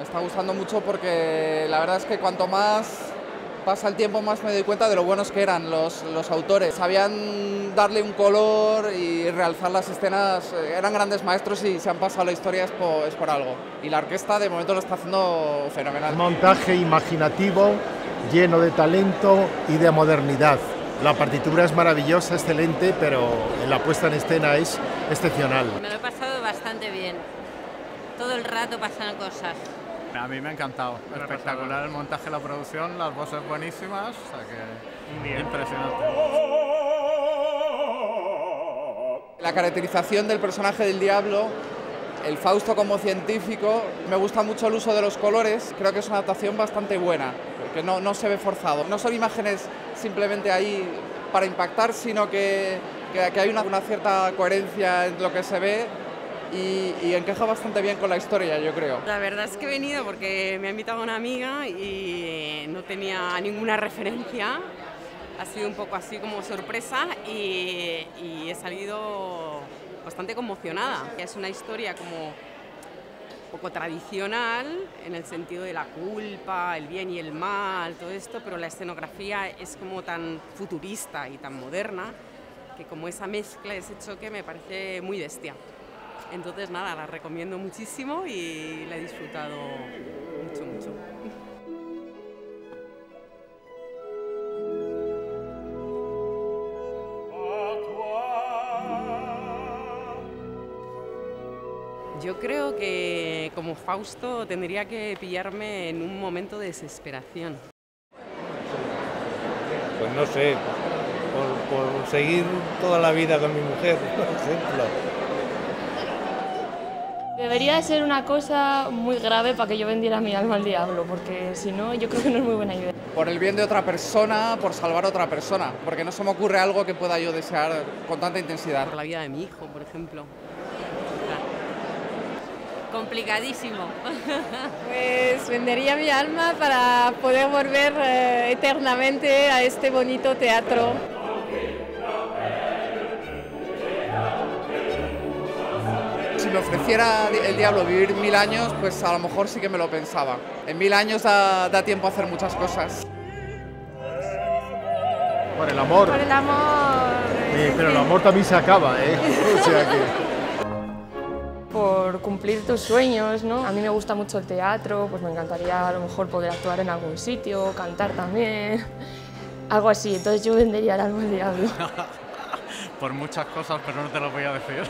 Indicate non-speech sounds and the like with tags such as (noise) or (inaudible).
Me está gustando mucho porque la verdad es que cuanto más pasa el tiempo más me doy cuenta de lo buenos que eran los, los autores. Sabían darle un color y realzar las escenas. Eh, eran grandes maestros y se han pasado la historia es por, es por algo. Y la orquesta de momento lo está haciendo fenomenal. Un montaje imaginativo, lleno de talento y de modernidad. La partitura es maravillosa, excelente, pero la puesta en escena es excepcional. Me lo he pasado bastante bien. Todo el rato pasan cosas. A mí me ha encantado. Espectacular el montaje, la producción, las voces buenísimas. O sea que impresionante. La caracterización del personaje del diablo, el Fausto como científico, me gusta mucho el uso de los colores. Creo que es una adaptación bastante buena, porque no, no se ve forzado. No son imágenes simplemente ahí para impactar, sino que, que, que hay una, una cierta coherencia en lo que se ve y, y, encaja bastante bien con la historia, yo creo. La verdad es que he venido porque me ha invitado una amiga y no tenía ninguna referencia. Ha sido un poco así como sorpresa y, y he salido bastante conmocionada. Es una historia como poco tradicional en el sentido de la culpa, el bien y el mal, todo esto, pero la escenografía es como tan futurista y tan moderna que como esa mezcla, ese choque me parece muy bestia. Entonces nada, la recomiendo muchísimo y la he disfrutado mucho, mucho. Yo creo que como Fausto tendría que pillarme en un momento de desesperación. Pues no sé, por, seguir toda la vida con mi mujer, por ejemplo. Debería de ser una cosa muy grave para que yo vendiera mi alma al diablo, porque si no, yo creo que no es muy buena idea. Por el bien de otra persona, por salvar a otra persona, porque no se me ocurre algo que pueda yo desear con tanta intensidad. Por la vida de mi hijo, por ejemplo. Complicadísimo. Pues vendería mi alma para poder volver eh, eternamente a este bonito teatro. Si me ofreciera el diablo vivir mil años, pues a lo mejor sí que me lo pensaba. En mil años da, da tiempo a hacer muchas cosas. Por el amor. Por el amor. Eh, pero el amor también se acaba, ¿eh? (laughs) O sea que... Por cumplir tus sueños, ¿no? A mí me gusta mucho el teatro, pues me encantaría a lo mejor poder actuar en algún sitio, cantar también, (laughs) algo así. Entonces yo vendería el alma al diablo. (laughs) Por muchas cosas, pero no te lo voy a decir.